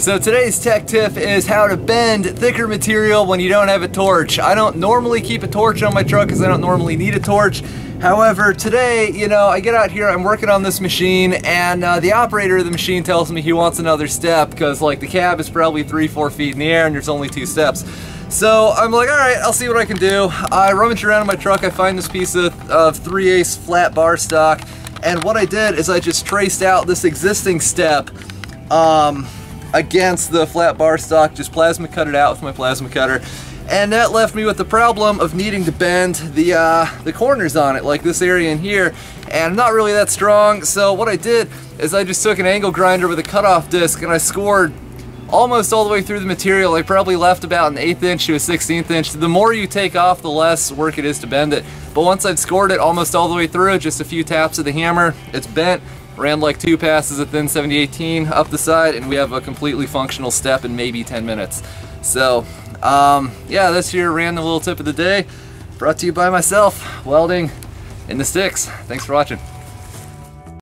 So today's tech tip is how to bend thicker material when you don't have a torch. I don't normally keep a torch on my truck because I don't normally need a torch. However, today, you know, I get out here, I'm working on this machine, and uh, the operator of the machine tells me he wants another step because like the cab is probably three, four feet in the air and there's only two steps. So I'm like, all right, I'll see what I can do. I rummage around in my truck, I find this piece of, of 3 ace flat bar stock, and what I did is I just traced out this existing step um, against the flat bar stock, just plasma cut it out with my plasma cutter. And that left me with the problem of needing to bend the, uh, the corners on it, like this area in here. And I'm not really that strong, so what I did is I just took an angle grinder with a cutoff disc and I scored almost all the way through the material. I probably left about an eighth inch to a 16th inch. The more you take off, the less work it is to bend it. But once I've scored it almost all the way through, just a few taps of the hammer, it's bent. Ran like two passes at thin 7018 up the side, and we have a completely functional step in maybe 10 minutes. So, um, yeah, that's your random little tip of the day. Brought to you by myself, welding in the sticks. Thanks for watching.